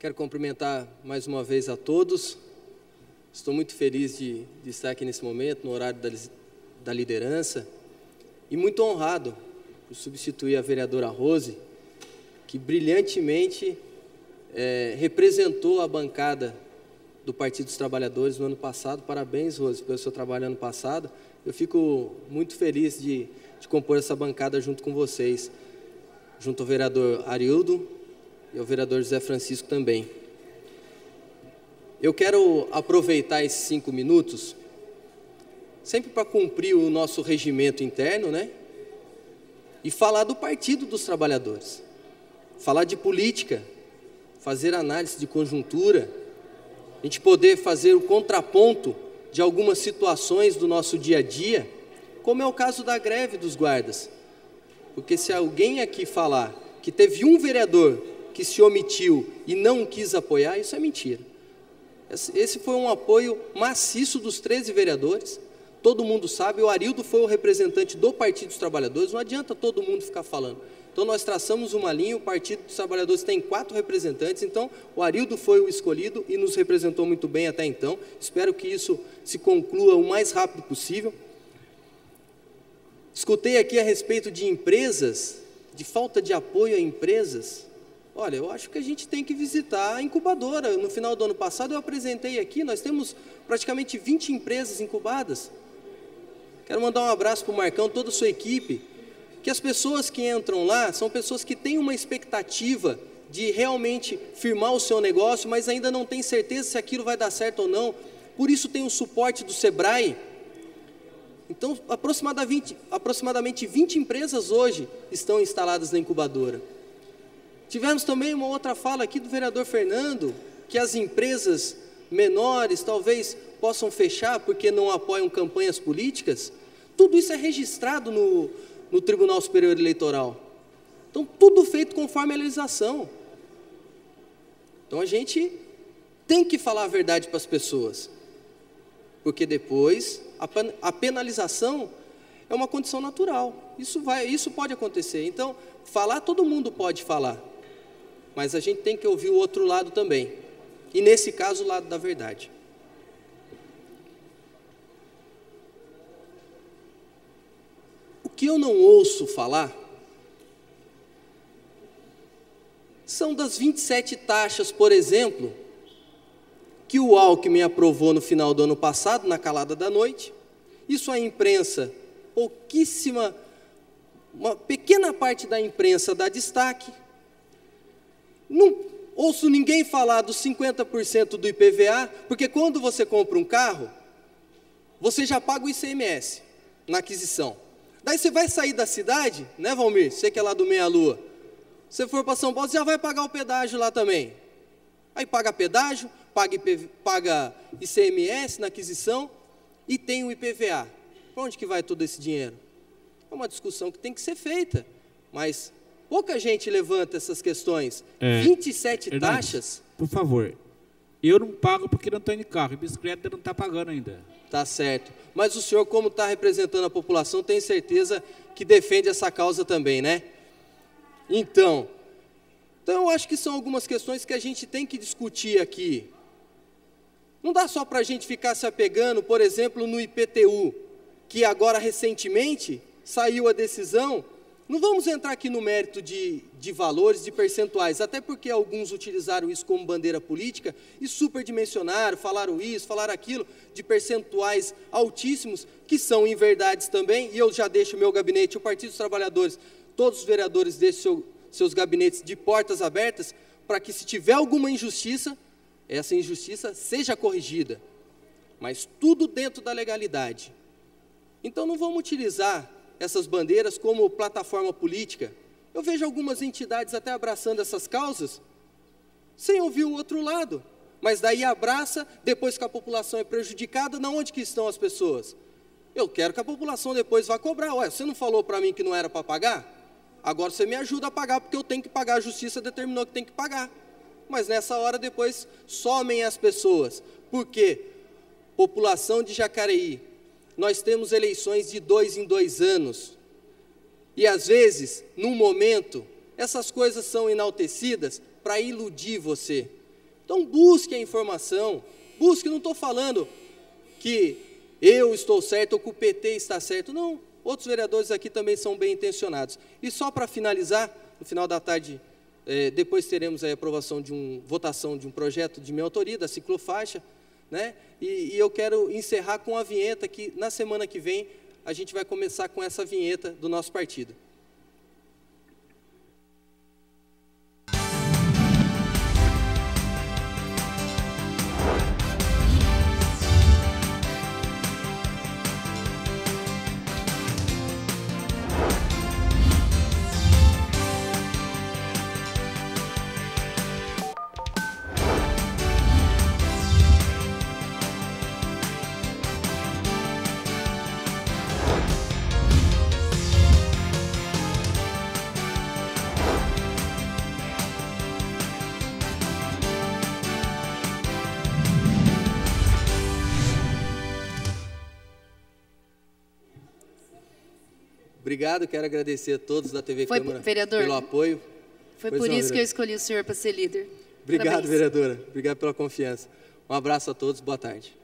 Quero cumprimentar mais uma vez a todos. Estou muito feliz de, de estar aqui nesse momento, no horário da, da, liderança, e muito honrado por substituir a vereadora Rose, que brilhantemente é, representou a bancada do Partido dos Trabalhadores no ano passado. Parabéns, Rose, pelo seu trabalho ano passado. Eu fico muito feliz de, de compor essa bancada junto com vocês, junto ao vereador Arildo, e ao vereador José Francisco também. Eu quero aproveitar esses cinco minutos, sempre para cumprir o nosso regimento interno, né? E falar do Partido dos Trabalhadores, falar de política, fazer análise de conjuntura, a gente poder fazer o contraponto de algumas situações do nosso dia a dia, como é o caso da greve dos guardas. Porque se alguém aqui falar que teve um vereador que se omitiu e não quis apoiar, isso é mentira. Esse foi um apoio maciço dos 13 vereadores. Todo mundo sabe, o Arildo foi o representante do Partido dos Trabalhadores, não adianta todo mundo ficar falando. Então nós traçamos uma linha, o Partido dos Trabalhadores tem quatro representantes, então o Arildo foi o escolhido e nos representou muito bem até então. Espero que isso se conclua o mais rápido possível. Escutei aqui a respeito de empresas, de falta de apoio a empresas. Olha, eu acho que a gente tem que visitar a incubadora. No final do ano passado eu apresentei aqui, nós temos praticamente 20 empresas incubadas. Quero mandar um abraço para o Marcão, toda a sua equipe, que as pessoas que entram lá são pessoas que têm uma expectativa de realmente firmar o seu negócio, mas ainda não tem certeza se aquilo vai dar certo ou não. Por isso tem o suporte do Sebrae. Então, aproximadamente, aproximadamente 20 empresas hoje estão instaladas na incubadora. Tivemos também uma outra fala aqui do vereador Fernando, que as empresas menores talvez possam fechar porque não apoiam campanhas políticas. Tudo isso é registrado no, no Tribunal Superior Eleitoral. Então, tudo feito conforme a legislação. Então, a gente tem que falar a verdade para as pessoas, porque depois a, a penalização é uma condição natural. Isso, vai, isso pode acontecer. Então, falar, todo mundo pode falar mas a gente tem que ouvir o outro lado também. E nesse caso, o lado da verdade. O que eu não ouço falar são das 27 taxas, por exemplo, que o Alckmin aprovou no final do ano passado, na calada da noite. Isso a imprensa, pouquíssima, uma pequena parte da imprensa dá destaque, não ouço ninguém falar dos 50% do IPVA, porque quando você compra um carro, você já paga o ICMS na aquisição. Daí você vai sair da cidade, né, Valmir? Você que é lá do Meia Lua. Você for para São Paulo, você já vai pagar o pedágio lá também. Aí paga pedágio, paga, IPV, paga ICMS na aquisição e tem o IPVA. Para onde que vai todo esse dinheiro? É uma discussão que tem que ser feita, mas Pouca gente levanta essas questões. É, 27 Hernandes, taxas. Por favor, eu não pago porque não estou carro, e bicicleta não está pagando ainda. Tá certo. Mas o senhor, como está representando a população, tem certeza que defende essa causa também, né? Então, então eu acho que são algumas questões que a gente tem que discutir aqui. Não dá só para a gente ficar se apegando, por exemplo, no IPTU, que agora recentemente saiu a decisão não vamos entrar aqui no mérito de, de valores, de percentuais, até porque alguns utilizaram isso como bandeira política e superdimensionaram, falaram isso, falaram aquilo, de percentuais altíssimos, que são inverdades também, e eu já deixo o meu gabinete, o Partido dos Trabalhadores, todos os vereadores deixem seu, seus gabinetes de portas abertas, para que se tiver alguma injustiça, essa injustiça seja corrigida, mas tudo dentro da legalidade. Então não vamos utilizar essas bandeiras como plataforma política. Eu vejo algumas entidades até abraçando essas causas, sem ouvir o outro lado. Mas daí abraça, depois que a população é prejudicada, na onde que estão as pessoas? Eu quero que a população depois vá cobrar. Ué, você não falou para mim que não era para pagar? Agora você me ajuda a pagar, porque eu tenho que pagar, a justiça determinou que tem que pagar. Mas nessa hora depois somem as pessoas. Por quê? População de Jacareí, nós temos eleições de dois em dois anos. E às vezes, num momento, essas coisas são enaltecidas para iludir você. Então busque a informação, busque, não estou falando que eu estou certo ou que o PT está certo, não. Outros vereadores aqui também são bem intencionados. E só para finalizar, no final da tarde, é, depois teremos a aprovação de uma votação de um projeto de minha autoria, da ciclofaixa, né? E, e eu quero encerrar com a vinheta que na semana que vem a gente vai começar com essa vinheta do nosso partido. Obrigado, quero agradecer a todos da TV Foi, Câmara vereador, pelo apoio. Foi Pois por não, isso que eu vereador. escolhi o senhor para ser líder. Obrigado, Parabéns. vereadora. Obrigado pela confiança. Um abraço a todos, boa tarde.